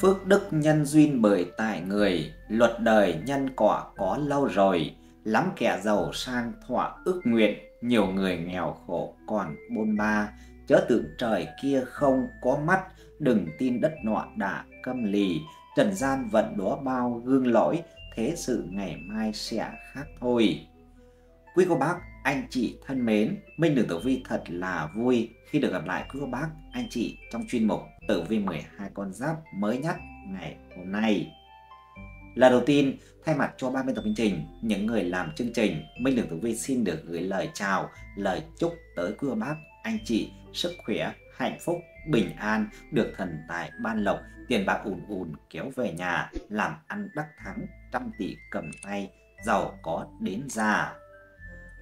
Phước đức nhân duyên bởi tại người, luật đời nhân quả có lâu rồi, lắm kẻ giàu sang thỏa ước nguyện, nhiều người nghèo khổ còn bôn ba, chớ tưởng trời kia không có mắt, đừng tin đất nọ đã câm lì, trần gian vận đó bao gương lỗi, thế sự ngày mai sẽ khác thôi. Quý cô bác, anh chị thân mến, Minh Đường Tử Vi thật là vui khi được gặp lại các bác, anh chị trong chuyên mục Tử Vi 12 con giáp mới nhất ngày hôm nay. là đầu tiên, thay mặt cho 30 tập chương trình, những người làm chương trình, Minh Đường Tử Vi xin được gửi lời chào, lời chúc tới quý bác, anh chị sức khỏe, hạnh phúc, bình an, được thần tài ban lộc, tiền bạc ùn ùn kéo về nhà, làm ăn đắc thắng, trăm tỷ cầm tay, giàu có đến già.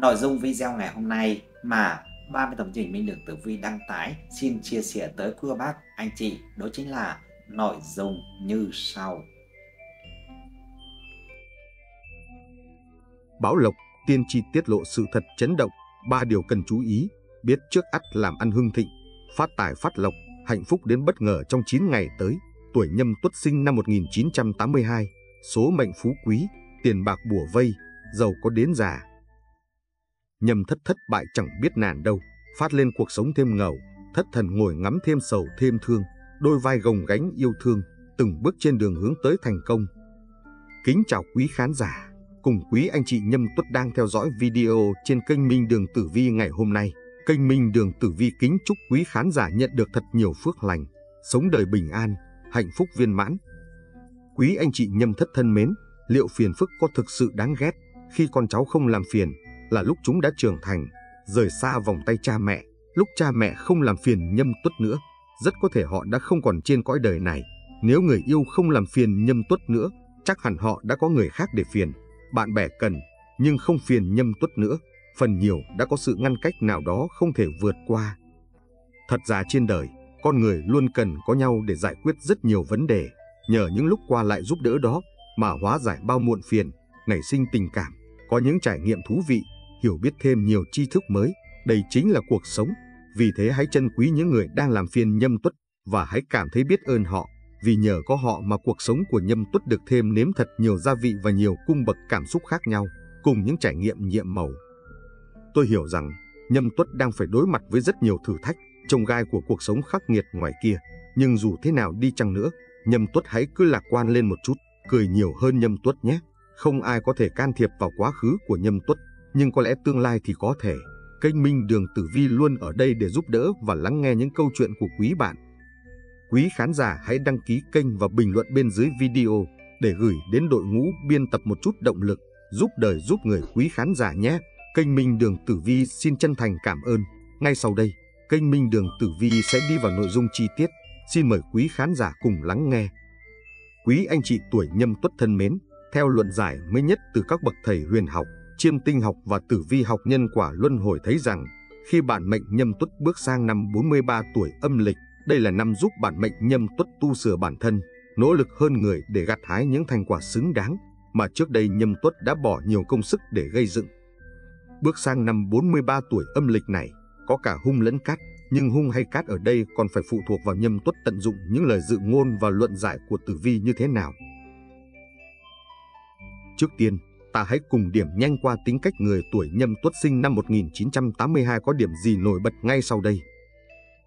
Nội dung video ngày hôm nay mà 30 tấm trình Minh Đường Tử Vi đăng tải xin chia sẻ tới quý bác, anh chị đó chính là nội dung như sau. Báo Lộc, tiên tri tiết lộ sự thật chấn động, ba điều cần chú ý, biết trước ắt làm ăn hưng thịnh, phát tài phát lộc, hạnh phúc đến bất ngờ trong 9 ngày tới, tuổi nhâm tuất sinh năm 1982, số mệnh phú quý, tiền bạc bùa vây, giàu có đến già, nhầm thất thất bại chẳng biết nản đâu, phát lên cuộc sống thêm ngầu, thất thần ngồi ngắm thêm sầu thêm thương, đôi vai gồng gánh yêu thương, từng bước trên đường hướng tới thành công. Kính chào quý khán giả, cùng quý anh chị Nhâm Tuất đang theo dõi video trên kênh Minh Đường Tử Vi ngày hôm nay. Kênh Minh Đường Tử Vi kính chúc quý khán giả nhận được thật nhiều phước lành, sống đời bình an, hạnh phúc viên mãn. Quý anh chị Nhâm Thất thân mến, liệu phiền phức có thực sự đáng ghét khi con cháu không làm phiền là lúc chúng đã trưởng thành, rời xa vòng tay cha mẹ, lúc cha mẹ không làm phiền nhâm tuất nữa, rất có thể họ đã không còn trên cõi đời này. Nếu người yêu không làm phiền nhâm tuất nữa, chắc hẳn họ đã có người khác để phiền. Bạn bè cần, nhưng không phiền nhâm tuất nữa, phần nhiều đã có sự ngăn cách nào đó không thể vượt qua. Thật ra trên đời, con người luôn cần có nhau để giải quyết rất nhiều vấn đề, nhờ những lúc qua lại giúp đỡ đó mà hóa giải bao muộn phiền, nảy sinh tình cảm, có những trải nghiệm thú vị hiểu biết thêm nhiều tri thức mới, đây chính là cuộc sống. Vì thế hãy trân quý những người đang làm phiền nhâm tuất và hãy cảm thấy biết ơn họ, vì nhờ có họ mà cuộc sống của nhâm tuất được thêm nếm thật nhiều gia vị và nhiều cung bậc cảm xúc khác nhau, cùng những trải nghiệm nhiệm màu. Tôi hiểu rằng nhâm tuất đang phải đối mặt với rất nhiều thử thách, trông gai của cuộc sống khắc nghiệt ngoài kia. Nhưng dù thế nào đi chăng nữa, nhâm tuất hãy cứ lạc quan lên một chút, cười nhiều hơn nhâm tuất nhé. Không ai có thể can thiệp vào quá khứ của nhâm tuất, nhưng có lẽ tương lai thì có thể. Kênh Minh Đường Tử Vi luôn ở đây để giúp đỡ và lắng nghe những câu chuyện của quý bạn. Quý khán giả hãy đăng ký kênh và bình luận bên dưới video để gửi đến đội ngũ biên tập một chút động lực, giúp đời giúp người quý khán giả nhé. Kênh Minh Đường Tử Vi xin chân thành cảm ơn. Ngay sau đây, kênh Minh Đường Tử Vi sẽ đi vào nội dung chi tiết. Xin mời quý khán giả cùng lắng nghe. Quý anh chị tuổi nhâm tuất thân mến, theo luận giải mới nhất từ các bậc thầy huyền học, chiêm tinh học và tử vi học nhân quả luân hồi thấy rằng khi bản mệnh nhâm tuất bước sang năm 43 tuổi âm lịch, đây là năm giúp bản mệnh nhâm tuất tu sửa bản thân, nỗ lực hơn người để gặt hái những thành quả xứng đáng mà trước đây nhâm tuất đã bỏ nhiều công sức để gây dựng. Bước sang năm 43 tuổi âm lịch này, có cả hung lẫn cát, nhưng hung hay cát ở đây còn phải phụ thuộc vào nhâm tuất tận dụng những lời dự ngôn và luận giải của tử vi như thế nào. Trước tiên, ta hãy cùng điểm nhanh qua tính cách người tuổi nhâm tuất sinh năm 1982 có điểm gì nổi bật ngay sau đây.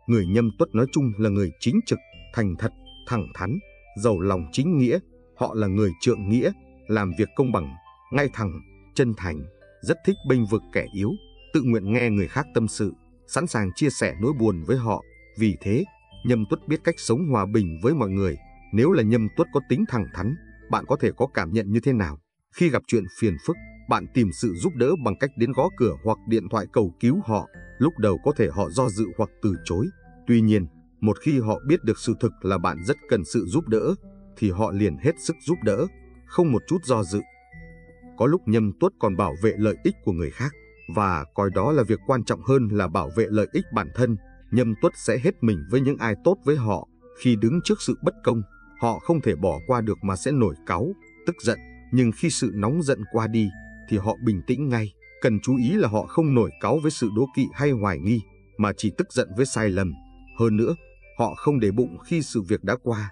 Người nhâm tuất nói chung là người chính trực, thành thật, thẳng thắn, giàu lòng chính nghĩa. Họ là người trượng nghĩa, làm việc công bằng, ngay thẳng, chân thành, rất thích bênh vực kẻ yếu, tự nguyện nghe người khác tâm sự, sẵn sàng chia sẻ nỗi buồn với họ. Vì thế, nhâm tuất biết cách sống hòa bình với mọi người. Nếu là nhâm tuất có tính thẳng thắn, bạn có thể có cảm nhận như thế nào? Khi gặp chuyện phiền phức, bạn tìm sự giúp đỡ bằng cách đến gõ cửa hoặc điện thoại cầu cứu họ. Lúc đầu có thể họ do dự hoặc từ chối. Tuy nhiên, một khi họ biết được sự thực là bạn rất cần sự giúp đỡ, thì họ liền hết sức giúp đỡ, không một chút do dự. Có lúc nhâm tuất còn bảo vệ lợi ích của người khác, và coi đó là việc quan trọng hơn là bảo vệ lợi ích bản thân. Nhâm tuất sẽ hết mình với những ai tốt với họ, khi đứng trước sự bất công, họ không thể bỏ qua được mà sẽ nổi cáu, tức giận, nhưng khi sự nóng giận qua đi, thì họ bình tĩnh ngay. Cần chú ý là họ không nổi cáu với sự đố kỵ hay hoài nghi, mà chỉ tức giận với sai lầm. Hơn nữa, họ không để bụng khi sự việc đã qua.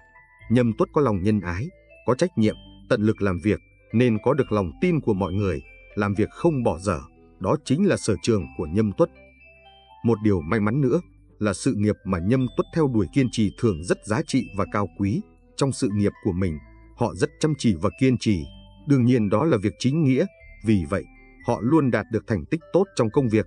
Nhâm tuất có lòng nhân ái, có trách nhiệm, tận lực làm việc, nên có được lòng tin của mọi người, làm việc không bỏ dở. Đó chính là sở trường của Nhâm tuất. Một điều may mắn nữa là sự nghiệp mà Nhâm tuất theo đuổi kiên trì thường rất giá trị và cao quý. Trong sự nghiệp của mình, họ rất chăm chỉ và kiên trì. Đương nhiên đó là việc chính nghĩa, vì vậy họ luôn đạt được thành tích tốt trong công việc.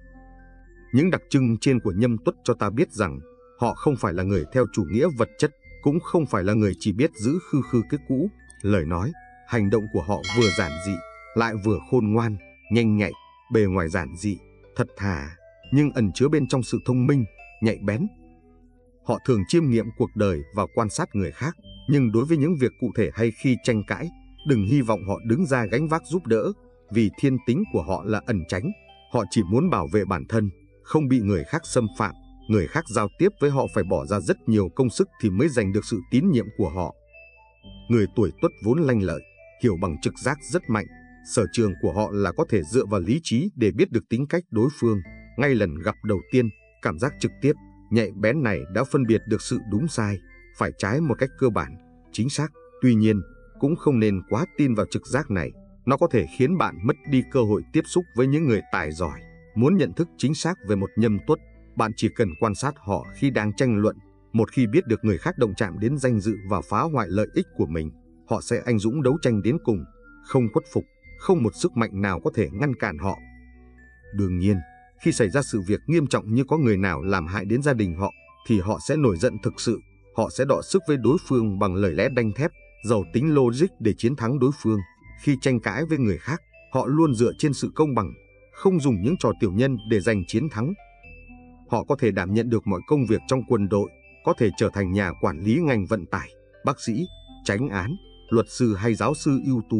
Những đặc trưng trên của Nhâm Tuất cho ta biết rằng họ không phải là người theo chủ nghĩa vật chất, cũng không phải là người chỉ biết giữ khư khư cái cũ. Lời nói, hành động của họ vừa giản dị, lại vừa khôn ngoan, nhanh nhạy, bề ngoài giản dị, thật thà, nhưng ẩn chứa bên trong sự thông minh, nhạy bén. Họ thường chiêm nghiệm cuộc đời và quan sát người khác, nhưng đối với những việc cụ thể hay khi tranh cãi, đừng hy vọng họ đứng ra gánh vác giúp đỡ, vì thiên tính của họ là ẩn tránh. Họ chỉ muốn bảo vệ bản thân, không bị người khác xâm phạm. Người khác giao tiếp với họ phải bỏ ra rất nhiều công sức thì mới giành được sự tín nhiệm của họ. Người tuổi tuất vốn lanh lợi, hiểu bằng trực giác rất mạnh. Sở trường của họ là có thể dựa vào lý trí để biết được tính cách đối phương. Ngay lần gặp đầu tiên, cảm giác trực tiếp, nhạy bén này đã phân biệt được sự đúng sai, phải trái một cách cơ bản, chính xác. Tuy nhiên, cũng không nên quá tin vào trực giác này. Nó có thể khiến bạn mất đi cơ hội tiếp xúc với những người tài giỏi. Muốn nhận thức chính xác về một nhâm tuất, bạn chỉ cần quan sát họ khi đang tranh luận. Một khi biết được người khác động chạm đến danh dự và phá hoại lợi ích của mình, họ sẽ anh dũng đấu tranh đến cùng, không khuất phục, không một sức mạnh nào có thể ngăn cản họ. Đương nhiên, khi xảy ra sự việc nghiêm trọng như có người nào làm hại đến gia đình họ, thì họ sẽ nổi giận thực sự, họ sẽ đọ sức với đối phương bằng lời lẽ đanh thép, giàu tính logic để chiến thắng đối phương. Khi tranh cãi với người khác, họ luôn dựa trên sự công bằng, không dùng những trò tiểu nhân để giành chiến thắng. Họ có thể đảm nhận được mọi công việc trong quân đội, có thể trở thành nhà quản lý ngành vận tải, bác sĩ, tránh án, luật sư hay giáo sư ưu tú.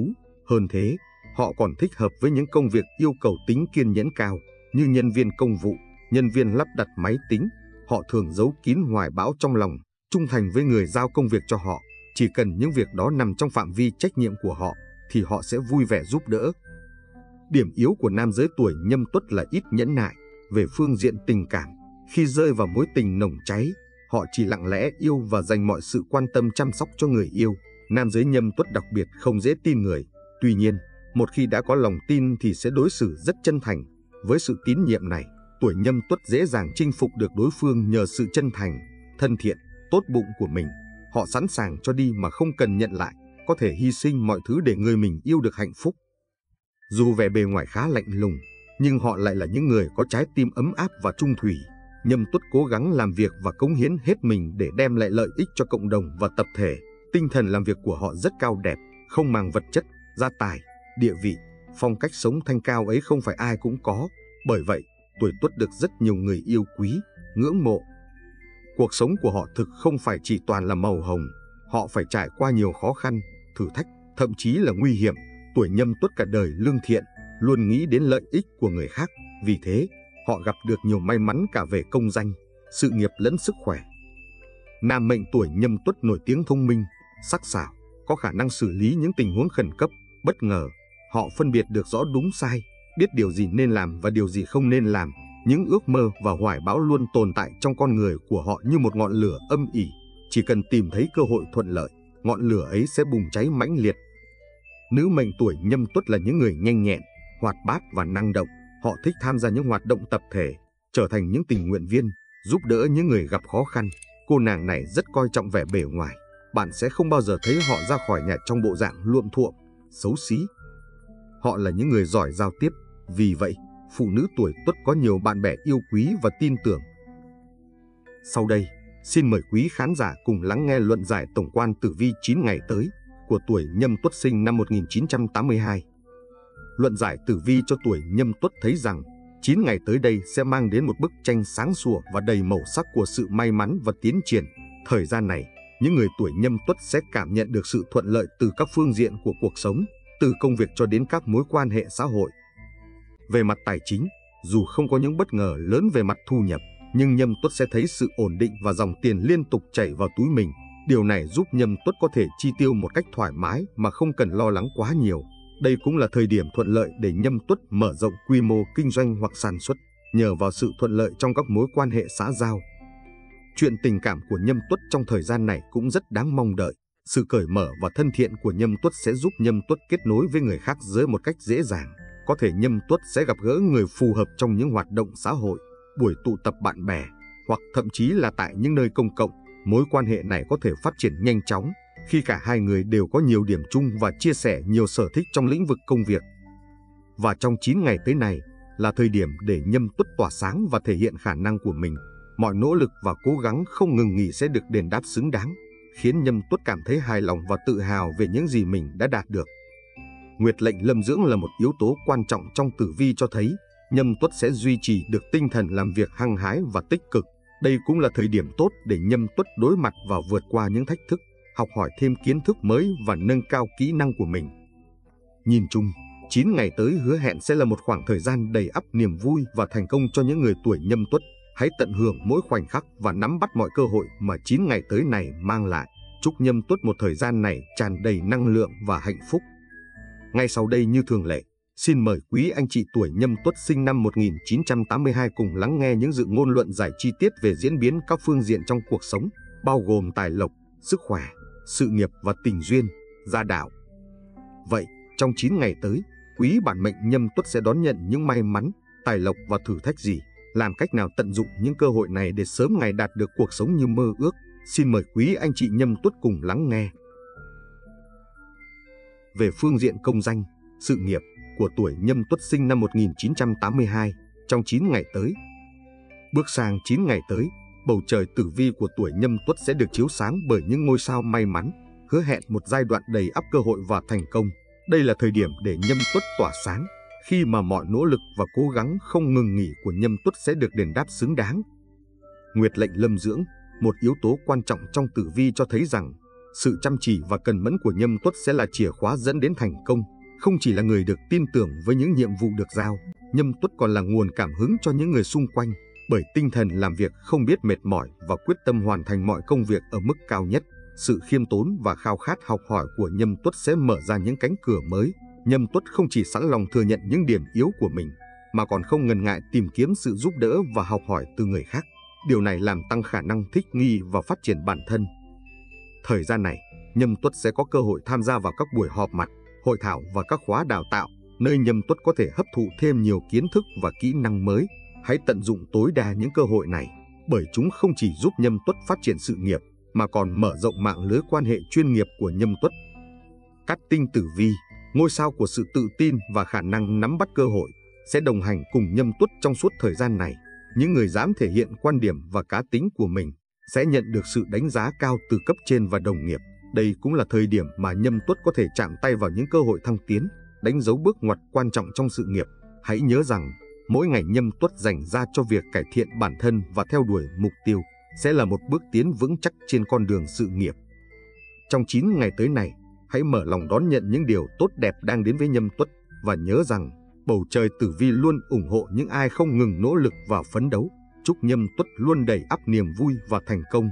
Hơn thế, họ còn thích hợp với những công việc yêu cầu tính kiên nhẫn cao, như nhân viên công vụ, nhân viên lắp đặt máy tính. Họ thường giấu kín hoài bão trong lòng, trung thành với người giao công việc cho họ. Chỉ cần những việc đó nằm trong phạm vi trách nhiệm của họ, thì họ sẽ vui vẻ giúp đỡ. Điểm yếu của nam giới tuổi nhâm tuất là ít nhẫn nại về phương diện tình cảm. Khi rơi vào mối tình nồng cháy, họ chỉ lặng lẽ yêu và dành mọi sự quan tâm chăm sóc cho người yêu. Nam giới nhâm tuất đặc biệt không dễ tin người. Tuy nhiên, một khi đã có lòng tin thì sẽ đối xử rất chân thành. Với sự tín nhiệm này, tuổi nhâm tuất dễ dàng chinh phục được đối phương nhờ sự chân thành, thân thiện, tốt bụng của mình. Họ sẵn sàng cho đi mà không cần nhận lại có thể hy sinh mọi thứ để người mình yêu được hạnh phúc. Dù vẻ bề ngoài khá lạnh lùng, nhưng họ lại là những người có trái tim ấm áp và trung thủy. Nhâm tuất cố gắng làm việc và cống hiến hết mình để đem lại lợi ích cho cộng đồng và tập thể. Tinh thần làm việc của họ rất cao đẹp, không màng vật chất, gia tài, địa vị. Phong cách sống thanh cao ấy không phải ai cũng có. Bởi vậy, tuổi tuất được rất nhiều người yêu quý, ngưỡng mộ. Cuộc sống của họ thực không phải chỉ toàn là màu hồng. Họ phải trải qua nhiều khó khăn, thử thách, thậm chí là nguy hiểm. Tuổi nhâm tuất cả đời lương thiện, luôn nghĩ đến lợi ích của người khác. Vì thế, họ gặp được nhiều may mắn cả về công danh, sự nghiệp lẫn sức khỏe. Nam mệnh tuổi nhâm tuất nổi tiếng thông minh, sắc sảo, có khả năng xử lý những tình huống khẩn cấp, bất ngờ. Họ phân biệt được rõ đúng sai, biết điều gì nên làm và điều gì không nên làm. Những ước mơ và hoài bão luôn tồn tại trong con người của họ như một ngọn lửa âm ỉ. Chỉ cần tìm thấy cơ hội thuận lợi, ngọn lửa ấy sẽ bùng cháy mãnh liệt. Nữ mệnh tuổi nhâm tuất là những người nhanh nhẹn, hoạt bát và năng động. Họ thích tham gia những hoạt động tập thể, trở thành những tình nguyện viên, giúp đỡ những người gặp khó khăn. Cô nàng này rất coi trọng vẻ bề ngoài. Bạn sẽ không bao giờ thấy họ ra khỏi nhà trong bộ dạng luộm thuộm, xấu xí. Họ là những người giỏi giao tiếp. Vì vậy, phụ nữ tuổi tuất có nhiều bạn bè yêu quý và tin tưởng. Sau đây, Xin mời quý khán giả cùng lắng nghe luận giải tổng quan tử vi 9 ngày tới của tuổi Nhâm Tuất sinh năm 1982. Luận giải tử vi cho tuổi Nhâm Tuất thấy rằng 9 ngày tới đây sẽ mang đến một bức tranh sáng sủa và đầy màu sắc của sự may mắn và tiến triển. Thời gian này, những người tuổi nhâm tuất sẽ cảm nhận được sự thuận lợi từ các phương diện của cuộc sống, từ công việc cho đến các mối quan hệ xã hội. Về mặt tài chính, dù không có những bất ngờ lớn về mặt thu nhập, nhưng nhâm tuất sẽ thấy sự ổn định và dòng tiền liên tục chảy vào túi mình. Điều này giúp nhâm tuất có thể chi tiêu một cách thoải mái mà không cần lo lắng quá nhiều. Đây cũng là thời điểm thuận lợi để nhâm tuất mở rộng quy mô kinh doanh hoặc sản xuất, nhờ vào sự thuận lợi trong các mối quan hệ xã giao. Chuyện tình cảm của nhâm tuất trong thời gian này cũng rất đáng mong đợi. Sự cởi mở và thân thiện của nhâm tuất sẽ giúp nhâm tuất kết nối với người khác dưới một cách dễ dàng. Có thể nhâm tuất sẽ gặp gỡ người phù hợp trong những hoạt động xã hội, buổi tụ tập bạn bè, hoặc thậm chí là tại những nơi công cộng. Mối quan hệ này có thể phát triển nhanh chóng khi cả hai người đều có nhiều điểm chung và chia sẻ nhiều sở thích trong lĩnh vực công việc. Và trong 9 ngày tới này là thời điểm để nhâm tuất tỏa sáng và thể hiện khả năng của mình. Mọi nỗ lực và cố gắng không ngừng nghỉ sẽ được đền đáp xứng đáng, khiến nhâm tuất cảm thấy hài lòng và tự hào về những gì mình đã đạt được. Nguyệt lệnh lâm dưỡng là một yếu tố quan trọng trong tử vi cho thấy nhâm tuất sẽ duy trì được tinh thần làm việc hăng hái và tích cực. Đây cũng là thời điểm tốt để nhâm tuất đối mặt và vượt qua những thách thức, học hỏi thêm kiến thức mới và nâng cao kỹ năng của mình. Nhìn chung, 9 ngày tới hứa hẹn sẽ là một khoảng thời gian đầy ắp niềm vui và thành công cho những người tuổi nhâm tuất. Hãy tận hưởng mỗi khoảnh khắc và nắm bắt mọi cơ hội mà 9 ngày tới này mang lại. Chúc nhâm tuất một thời gian này tràn đầy năng lượng và hạnh phúc. Ngay sau đây như thường lệ, xin mời quý anh chị tuổi nhâm tuất sinh năm 1982 cùng lắng nghe những dự ngôn luận giải chi tiết về diễn biến các phương diện trong cuộc sống, bao gồm tài lộc, sức khỏe, sự nghiệp và tình duyên, gia đạo. Vậy, trong 9 ngày tới, quý bản mệnh nhâm tuất sẽ đón nhận những may mắn, tài lộc và thử thách gì? Làm cách nào tận dụng những cơ hội này để sớm ngày đạt được cuộc sống như mơ ước? Xin mời quý anh chị nhâm tuất cùng lắng nghe về phương diện công danh, sự nghiệp của tuổi nhâm tuất sinh năm 1982 trong 9 ngày tới. Bước sang 9 ngày tới, bầu trời tử vi của tuổi nhâm tuất sẽ được chiếu sáng bởi những ngôi sao may mắn, hứa hẹn một giai đoạn đầy ắp cơ hội và thành công. Đây là thời điểm để nhâm tuất tỏa sáng, khi mà mọi nỗ lực và cố gắng không ngừng nghỉ của nhâm tuất sẽ được đền đáp xứng đáng. Nguyệt lệnh lâm dưỡng, một yếu tố quan trọng trong tử vi cho thấy rằng sự chăm chỉ và cần mẫn của nhâm tuất sẽ là chìa khóa dẫn đến thành công. Không chỉ là người được tin tưởng với những nhiệm vụ được giao, nhâm tuất còn là nguồn cảm hứng cho những người xung quanh, bởi tinh thần làm việc không biết mệt mỏi và quyết tâm hoàn thành mọi công việc ở mức cao nhất. Sự khiêm tốn và khao khát học hỏi của nhâm tuất sẽ mở ra những cánh cửa mới. Nhâm tuất không chỉ sẵn lòng thừa nhận những điểm yếu của mình, mà còn không ngần ngại tìm kiếm sự giúp đỡ và học hỏi từ người khác. Điều này làm tăng khả năng thích nghi và phát triển bản thân, Thời gian này, Nhâm Tuất sẽ có cơ hội tham gia vào các buổi họp mặt, hội thảo và các khóa đào tạo, nơi Nhâm Tuất có thể hấp thụ thêm nhiều kiến thức và kỹ năng mới. Hãy tận dụng tối đa những cơ hội này, bởi chúng không chỉ giúp Nhâm Tuất phát triển sự nghiệp, mà còn mở rộng mạng lưới quan hệ chuyên nghiệp của Nhâm Tuất. Cát tinh tử vi, ngôi sao của sự tự tin và khả năng nắm bắt cơ hội, sẽ đồng hành cùng Nhâm Tuất trong suốt thời gian này. Những người dám thể hiện quan điểm và cá tính của mình sẽ nhận được sự đánh giá cao từ cấp trên và đồng nghiệp. Đây cũng là thời điểm mà Nhâm Tuất có thể chạm tay vào những cơ hội thăng tiến, đánh dấu bước ngoặt quan trọng trong sự nghiệp. Hãy nhớ rằng, mỗi ngày Nhâm Tuất dành ra cho việc cải thiện bản thân và theo đuổi mục tiêu sẽ là một bước tiến vững chắc trên con đường sự nghiệp. Trong 9 ngày tới này, hãy mở lòng đón nhận những điều tốt đẹp đang đến với Nhâm Tuất và nhớ rằng bầu trời tử vi luôn ủng hộ những ai không ngừng nỗ lực và phấn đấu chúc nhâm tuất luôn đầy ắp niềm vui và thành công.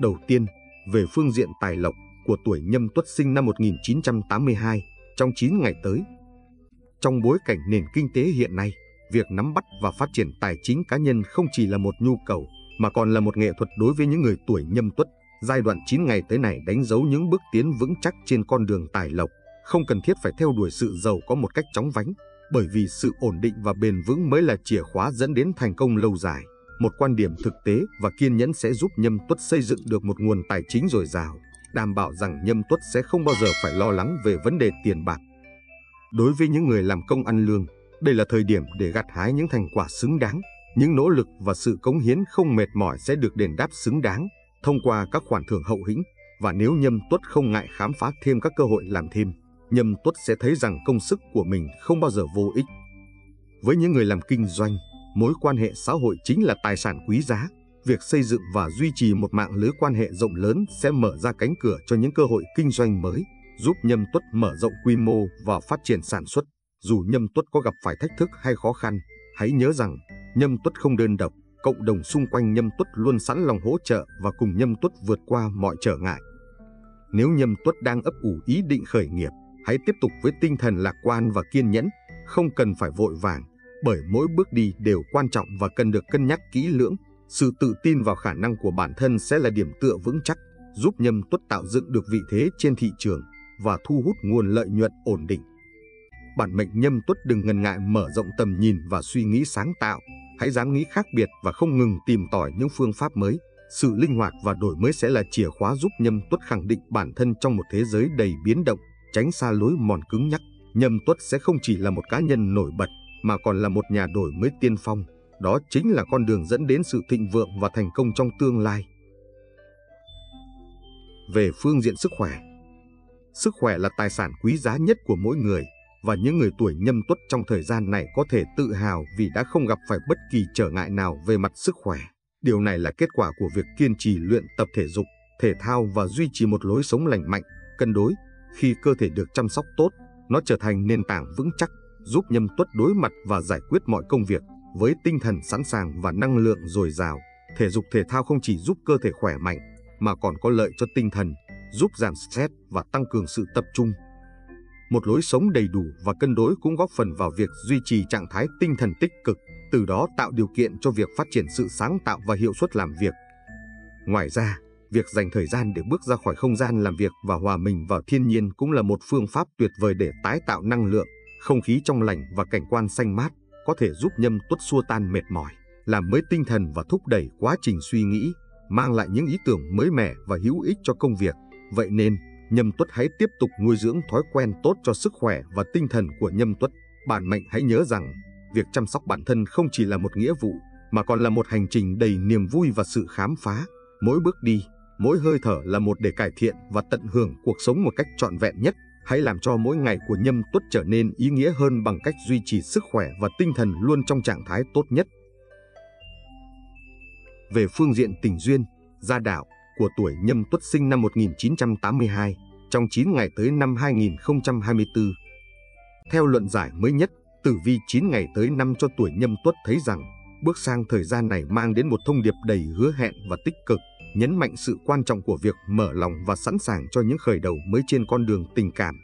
Đầu tiên, về phương diện tài lộc của tuổi nhâm tuất sinh năm 1982 trong 9 ngày tới. Trong bối cảnh nền kinh tế hiện nay, việc nắm bắt và phát triển tài chính cá nhân không chỉ là một nhu cầu, mà còn là một nghệ thuật đối với những người tuổi nhâm tuất. Giai đoạn 9 ngày tới này đánh dấu những bước tiến vững chắc trên con đường tài lộc, không cần thiết phải theo đuổi sự giàu có một cách chóng vánh, bởi vì sự ổn định và bền vững mới là chìa khóa dẫn đến thành công lâu dài. Một quan điểm thực tế và kiên nhẫn sẽ giúp Nhâm Tuất xây dựng được một nguồn tài chính dồi dào, đảm bảo rằng Nhâm Tuất sẽ không bao giờ phải lo lắng về vấn đề tiền bạc. Đối với những người làm công ăn lương, đây là thời điểm để gặt hái những thành quả xứng đáng. Những nỗ lực và sự cống hiến không mệt mỏi sẽ được đền đáp xứng đáng thông qua các khoản thưởng hậu hĩnh và nếu Nhâm Tuất không ngại khám phá thêm các cơ hội làm thêm Nhâm Tuất sẽ thấy rằng công sức của mình không bao giờ vô ích. Với những người làm kinh doanh, mối quan hệ xã hội chính là tài sản quý giá việc xây dựng và duy trì một mạng lưới quan hệ rộng lớn sẽ mở ra cánh cửa cho những cơ hội kinh doanh mới, giúp Nhâm Tuất mở rộng quy mô và phát triển sản xuất. Dù Nhâm Tuất có gặp phải thách thức hay khó khăn, hãy nhớ rằng Nhâm Tuất không đơn độc, cộng đồng xung quanh Nhâm Tuất luôn sẵn lòng hỗ trợ và cùng Nhâm Tuất vượt qua mọi trở ngại. Nếu Nhâm Tuất đang ấp ủ ý định khởi nghiệp, hãy tiếp tục với tinh thần lạc quan và kiên nhẫn, không cần phải vội vàng, bởi mỗi bước đi đều quan trọng và cần được cân nhắc kỹ lưỡng. Sự tự tin vào khả năng của bản thân sẽ là điểm tựa vững chắc, giúp Nhâm Tuất tạo dựng được vị thế trên thị trường và thu hút nguồn lợi nhuận ổn định. Bản mệnh Nhâm Tuất đừng ngần ngại mở rộng tầm nhìn và suy nghĩ sáng tạo, hãy dám nghĩ khác biệt và không ngừng tìm tòi những phương pháp mới. Sự linh hoạt và đổi mới sẽ là chìa khóa giúp Nhâm Tuất khẳng định bản thân trong một thế giới đầy biến động, tránh xa lối mòn cứng nhắc. Nhâm Tuất sẽ không chỉ là một cá nhân nổi bật, mà còn là một nhà đổi mới tiên phong. Đó chính là con đường dẫn đến sự thịnh vượng và thành công trong tương lai. Về phương diện sức khỏe Sức khỏe là tài sản quý giá nhất của mỗi người, và những người tuổi nhâm tuất trong thời gian này có thể tự hào vì đã không gặp phải bất kỳ trở ngại nào về mặt sức khỏe. Điều này là kết quả của việc kiên trì luyện tập thể dục, thể thao và duy trì một lối sống lành mạnh, cân đối. Khi cơ thể được chăm sóc tốt, nó trở thành nền tảng vững chắc, giúp nhâm tuất đối mặt và giải quyết mọi công việc với tinh thần sẵn sàng và năng lượng dồi dào. Thể dục thể thao không chỉ giúp cơ thể khỏe mạnh, mà còn có lợi cho tinh thần, giúp giảm stress và tăng cường sự tập trung. Một lối sống đầy đủ và cân đối cũng góp phần vào việc duy trì trạng thái tinh thần tích cực, từ đó tạo điều kiện cho việc phát triển sự sáng tạo và hiệu suất làm việc. Ngoài ra, việc dành thời gian để bước ra khỏi không gian làm việc và hòa mình vào thiên nhiên cũng là một phương pháp tuyệt vời để tái tạo năng lượng, không khí trong lành và cảnh quan xanh mát có thể giúp nhâm tuất xua tan mệt mỏi, làm mới tinh thần và thúc đẩy quá trình suy nghĩ, mang lại những ý tưởng mới mẻ và hữu ích cho công việc. Vậy nên, Nhâm Tuất hãy tiếp tục nuôi dưỡng thói quen tốt cho sức khỏe và tinh thần của Nhâm Tuất. Bản mệnh hãy nhớ rằng, việc chăm sóc bản thân không chỉ là một nghĩa vụ, mà còn là một hành trình đầy niềm vui và sự khám phá. Mỗi bước đi, mỗi hơi thở là một để cải thiện và tận hưởng cuộc sống một cách trọn vẹn nhất. Hãy làm cho mỗi ngày của Nhâm Tuất trở nên ý nghĩa hơn bằng cách duy trì sức khỏe và tinh thần luôn trong trạng thái tốt nhất. Về phương diện tình duyên, gia đạo, của tuổi nhâm tuất sinh năm 1982 trong 9 ngày tới năm 2024. Theo luận giải mới nhất, tử vi 9 ngày tới năm cho tuổi nhâm tuất thấy rằng bước sang thời gian này mang đến một thông điệp đầy hứa hẹn và tích cực, nhấn mạnh sự quan trọng của việc mở lòng và sẵn sàng cho những khởi đầu mới trên con đường tình cảm.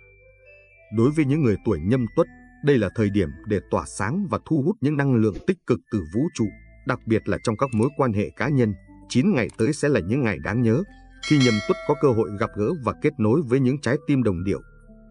Đối với những người tuổi nhâm tuất, đây là thời điểm để tỏa sáng và thu hút những năng lượng tích cực từ vũ trụ, đặc biệt là trong các mối quan hệ cá nhân, 9 ngày tới sẽ là những ngày đáng nhớ, khi nhâm tuất có cơ hội gặp gỡ và kết nối với những trái tim đồng điệu.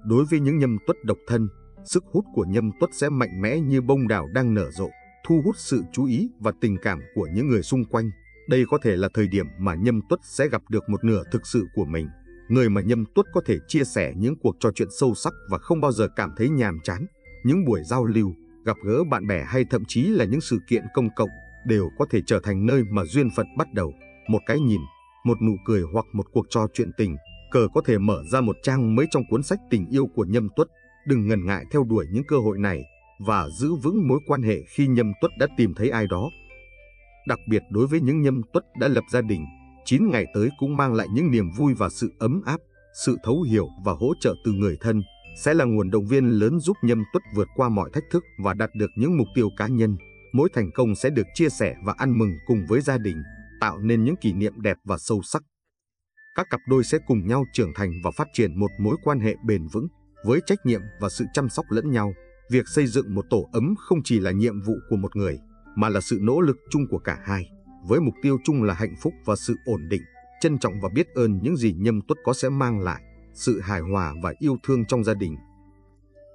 Đối với những nhâm tuất độc thân, sức hút của nhâm tuất sẽ mạnh mẽ như bông đào đang nở rộ, thu hút sự chú ý và tình cảm của những người xung quanh. Đây có thể là thời điểm mà nhâm tuất sẽ gặp được một nửa thực sự của mình, người mà nhâm tuất có thể chia sẻ những cuộc trò chuyện sâu sắc và không bao giờ cảm thấy nhàm chán. Những buổi giao lưu, gặp gỡ bạn bè hay thậm chí là những sự kiện công cộng đều có thể trở thành nơi mà duyên phận bắt đầu. Một cái nhìn, một nụ cười hoặc một cuộc trò chuyện tình, cờ có thể mở ra một trang mới trong cuốn sách tình yêu của Nhâm Tuất. Đừng ngần ngại theo đuổi những cơ hội này và giữ vững mối quan hệ khi Nhâm Tuất đã tìm thấy ai đó. Đặc biệt đối với những Nhâm Tuất đã lập gia đình, 9 ngày tới cũng mang lại những niềm vui và sự ấm áp, sự thấu hiểu và hỗ trợ từ người thân sẽ là nguồn động viên lớn giúp Nhâm Tuất vượt qua mọi thách thức và đạt được những mục tiêu cá nhân mỗi thành công sẽ được chia sẻ và ăn mừng cùng với gia đình, tạo nên những kỷ niệm đẹp và sâu sắc. Các cặp đôi sẽ cùng nhau trưởng thành và phát triển một mối quan hệ bền vững với trách nhiệm và sự chăm sóc lẫn nhau. Việc xây dựng một tổ ấm không chỉ là nhiệm vụ của một người, mà là sự nỗ lực chung của cả hai, với mục tiêu chung là hạnh phúc và sự ổn định, trân trọng và biết ơn những gì nhâm tuất có sẽ mang lại, sự hài hòa và yêu thương trong gia đình.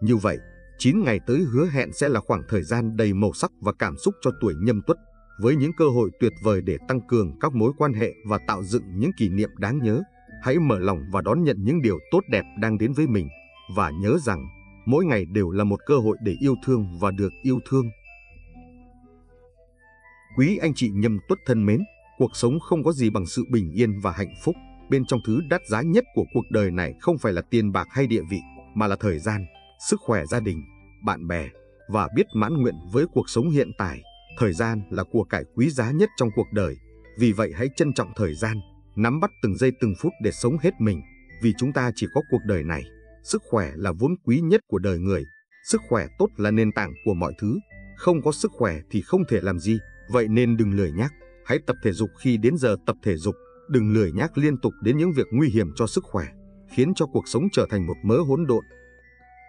Như vậy, 9 ngày tới hứa hẹn sẽ là khoảng thời gian đầy màu sắc và cảm xúc cho tuổi nhâm tuất, với những cơ hội tuyệt vời để tăng cường các mối quan hệ và tạo dựng những kỷ niệm đáng nhớ. Hãy mở lòng và đón nhận những điều tốt đẹp đang đến với mình, và nhớ rằng mỗi ngày đều là một cơ hội để yêu thương và được yêu thương. Quý anh chị nhâm tuất thân mến, cuộc sống không có gì bằng sự bình yên và hạnh phúc. Bên trong thứ đắt giá nhất của cuộc đời này không phải là tiền bạc hay địa vị, mà là thời gian, sức khỏe gia đình, bạn bè và biết mãn nguyện với cuộc sống hiện tại. Thời gian là của cải quý giá nhất trong cuộc đời. Vì vậy hãy trân trọng thời gian, nắm bắt từng giây từng phút để sống hết mình, vì chúng ta chỉ có cuộc đời này. Sức khỏe là vốn quý nhất của đời người, sức khỏe tốt là nền tảng của mọi thứ, không có sức khỏe thì không thể làm gì, vậy nên đừng lười nhác, hãy tập thể dục khi đến giờ tập thể dục, đừng lười nhác liên tục đến những việc nguy hiểm cho sức khỏe, khiến cho cuộc sống trở thành một mớ hỗn độn.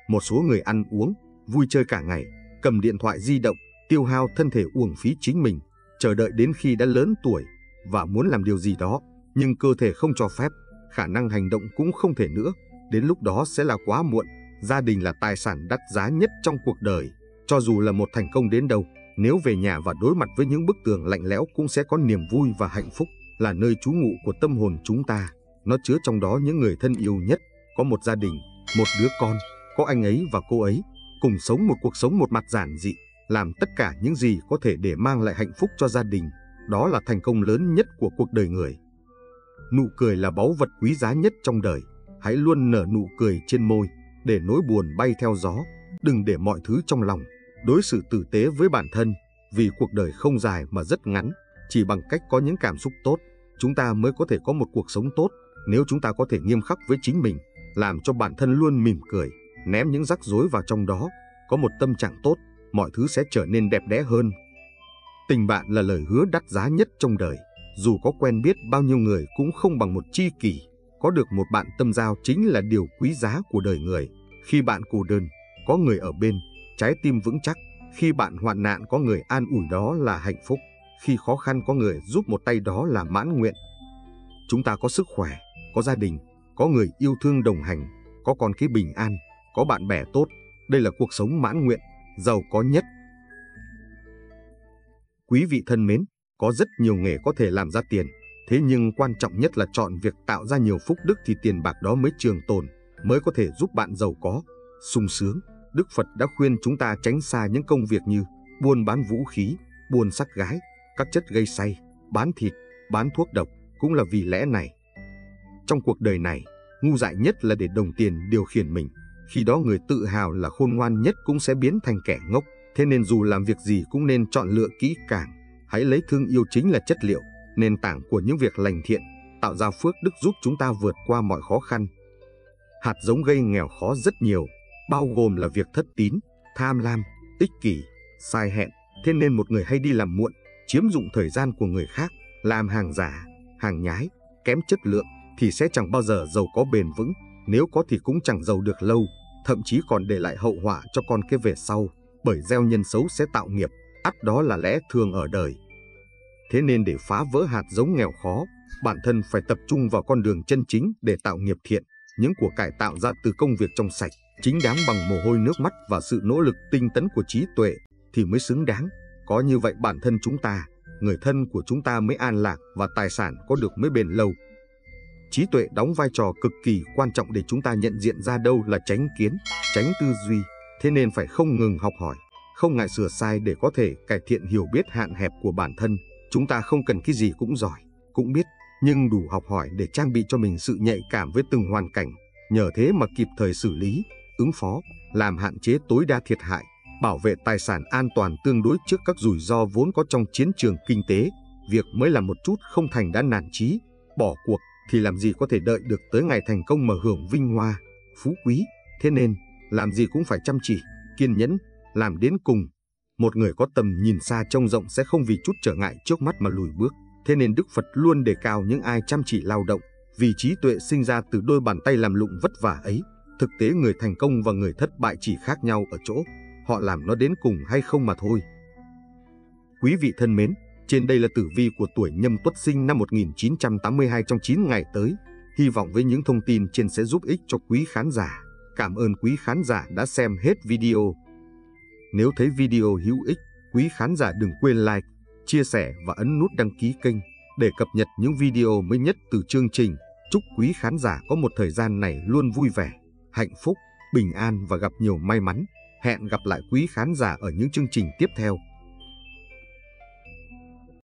Một số người ăn uống, vui chơi cả ngày, cầm điện thoại di động, tiêu hao thân thể uổng phí chính mình, chờ đợi đến khi đã lớn tuổi và muốn làm điều gì đó, nhưng cơ thể không cho phép, khả năng hành động cũng không thể nữa, đến lúc đó sẽ là quá muộn. Gia đình là tài sản đắt giá nhất trong cuộc đời, cho dù là một thành công đến đâu, nếu về nhà và đối mặt với những bức tường lạnh lẽo cũng sẽ có niềm vui và hạnh phúc, là nơi trú ngụ của tâm hồn chúng ta. Nó chứa trong đó những người thân yêu nhất, có một gia đình, một đứa con, có anh ấy và cô ấy, cùng sống một cuộc sống một mặt giản dị, làm tất cả những gì có thể để mang lại hạnh phúc cho gia đình. Đó là thành công lớn nhất của cuộc đời người. Nụ cười là báu vật quý giá nhất trong đời. Hãy luôn nở nụ cười trên môi, để nỗi buồn bay theo gió. Đừng để mọi thứ trong lòng. Đối xử tử tế với bản thân, vì cuộc đời không dài mà rất ngắn. Chỉ bằng cách có những cảm xúc tốt, chúng ta mới có thể có một cuộc sống tốt. Nếu chúng ta có thể nghiêm khắc với chính mình, làm cho bản thân luôn mỉm cười, ném những rắc rối vào trong đó, có một tâm trạng tốt, mọi thứ sẽ trở nên đẹp đẽ hơn. Tình bạn là lời hứa đắt giá nhất trong đời. Dù có quen biết bao nhiêu người cũng không bằng một chi kỷ. Có được một bạn tâm giao chính là điều quý giá của đời người. Khi bạn cô đơn, có người ở bên, trái tim vững chắc. Khi bạn hoạn nạn có người an ủi đó là hạnh phúc. Khi khó khăn có người giúp một tay đó là mãn nguyện. Chúng ta có sức khỏe, có gia đình, có người yêu thương đồng hành, có con cái bình an, có bạn bè tốt. Đây là cuộc sống mãn nguyện, giàu có nhất. Quý vị thân mến, có rất nhiều nghề có thể làm ra tiền, thế nhưng quan trọng nhất là chọn việc tạo ra nhiều phúc đức thì tiền bạc đó mới trường tồn, mới có thể giúp bạn giàu có, sung sướng. Đức Phật đã khuyên chúng ta tránh xa những công việc như buôn bán vũ khí, buôn sắc gái, các chất gây say, bán thịt, bán thuốc độc, cũng là vì lẽ này. Trong cuộc đời này, ngu dại nhất là để đồng tiền điều khiển mình. Khi đó người tự hào là khôn ngoan nhất cũng sẽ biến thành kẻ ngốc. Thế nên dù làm việc gì cũng nên chọn lựa kỹ càng. Hãy lấy thương yêu chính là chất liệu, nền tảng của những việc lành thiện, tạo ra phước đức giúp chúng ta vượt qua mọi khó khăn. Hạt giống gây nghèo khó rất nhiều, bao gồm là việc thất tín, tham lam, ích kỷ, sai hẹn. Thế nên một người hay đi làm muộn, chiếm dụng thời gian của người khác, làm hàng giả, hàng nhái, kém chất lượng thì sẽ chẳng bao giờ giàu có bền vững, nếu có thì cũng chẳng giàu được lâu, thậm chí còn để lại hậu họa cho con cái về sau, bởi gieo nhân xấu sẽ tạo nghiệp, ắt đó là lẽ thường ở đời. Thế nên để phá vỡ hạt giống nghèo khó, bản thân phải tập trung vào con đường chân chính để tạo nghiệp thiện, những của cải tạo ra từ công việc trong sạch, chính đáng bằng mồ hôi nước mắt và sự nỗ lực tinh tấn của trí tuệ thì mới xứng đáng. Có như vậy bản thân chúng ta, người thân của chúng ta mới an lạc và tài sản có được mới bền lâu. Trí tuệ đóng vai trò cực kỳ quan trọng để chúng ta nhận diện ra đâu là tránh kiến, tránh tư duy, thế nên phải không ngừng học hỏi, không ngại sửa sai để có thể cải thiện hiểu biết hạn hẹp của bản thân. Chúng ta không cần cái gì cũng giỏi, cũng biết, nhưng đủ học hỏi để trang bị cho mình sự nhạy cảm với từng hoàn cảnh, nhờ thế mà kịp thời xử lý, ứng phó, làm hạn chế tối đa thiệt hại, bảo vệ tài sản an toàn tương đối trước các rủi ro vốn có trong chiến trường kinh tế. Việc mới làm một chút không thành đã nản chí, bỏ cuộc thì làm gì có thể đợi được tới ngày thành công mà hưởng vinh hoa, phú quý. Thế nên, làm gì cũng phải chăm chỉ, kiên nhẫn, làm đến cùng. Một người có tầm nhìn xa trông rộng sẽ không vì chút trở ngại trước mắt mà lùi bước. Thế nên Đức Phật luôn đề cao những ai chăm chỉ lao động, vì trí tuệ sinh ra từ đôi bàn tay làm lụng vất vả ấy. Thực tế người thành công và người thất bại chỉ khác nhau ở chỗ, họ làm nó đến cùng hay không mà thôi. Quý vị thân mến, trên đây là tử vi của tuổi nhâm tuất sinh năm 1982 trong 9 ngày tới. Hy vọng với những thông tin trên sẽ giúp ích cho quý khán giả. Cảm ơn quý khán giả đã xem hết video. Nếu thấy video hữu ích, quý khán giả đừng quên like, chia sẻ và ấn nút đăng ký kênh để cập nhật những video mới nhất từ chương trình. Chúc quý khán giả có một thời gian này luôn vui vẻ, hạnh phúc, bình an và gặp nhiều may mắn. Hẹn gặp lại quý khán giả ở những chương trình tiếp theo.